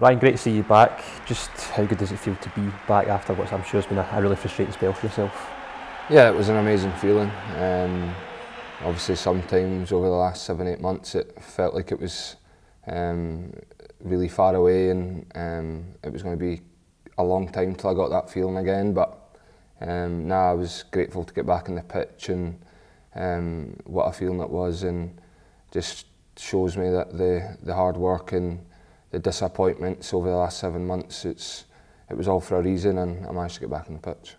Ryan, great to see you back. Just how good does it feel to be back after what I'm sure has been a, a really frustrating spell for yourself? Yeah, it was an amazing feeling. Um, obviously, sometimes over the last seven, eight months, it felt like it was um, really far away and um, it was going to be a long time till I got that feeling again. But um, now I was grateful to get back in the pitch and um, what a feeling it was, and just shows me that the the hard work and the disappointments over the last seven months, it's, it was all for a reason and I managed to get back on the pitch.